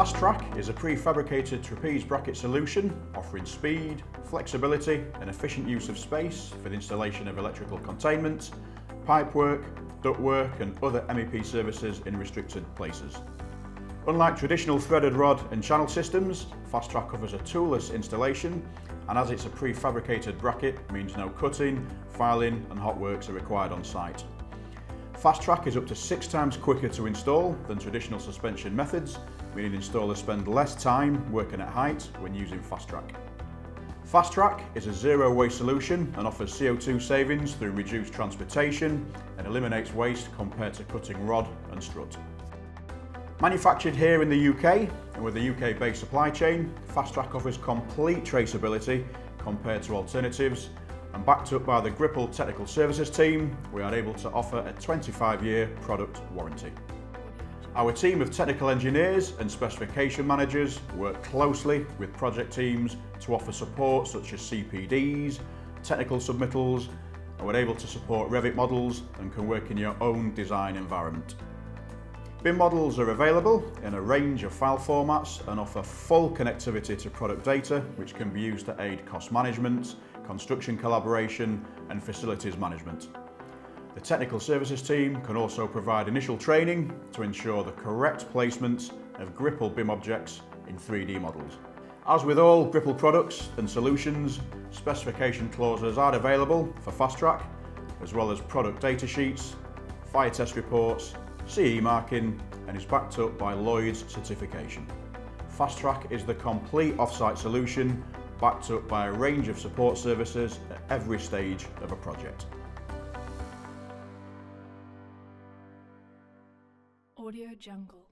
Fast Trak is a prefabricated trapeze bracket solution offering speed, flexibility and efficient use of space for the installation of electrical containment, pipework, ductwork and other MEP services in restricted places. Unlike traditional threaded rod and channel systems, Fast Trak covers a toolless installation and as it's a prefabricated bracket means no cutting, filing and hot works are required on site. Fast Trak is up to six times quicker to install than traditional suspension methods, meaning installers spend less time working at height when using Fast Trak. Fast Trak is a zero waste solution and offers CO2 savings through reduced transportation and eliminates waste compared to cutting rod and strut. Manufactured here in the UK and with a UK based supply chain, Fast Trak offers complete traceability compared to alternatives and backed up by the Gripple Technical Services team, we are able to offer a 25-year product warranty. Our team of technical engineers and specification managers work closely with project teams to offer support such as CPDs, technical submittals, and we're able to support Revit models and can work in your own design environment. BIM models are available in a range of file formats and offer full connectivity to product data which can be used to aid cost management, construction collaboration and facilities management. The technical services team can also provide initial training to ensure the correct placement of Gripple BIM objects in 3D models. As with all Gripple products and solutions, specification clauses are available for Fast Trak, as well as product data sheets, fire test reports, CE marking, and is backed up by Lloyd's certification. Fast Trak is the complete offsite solution backed up by a range of support services at every stage of a project. Audio Jungle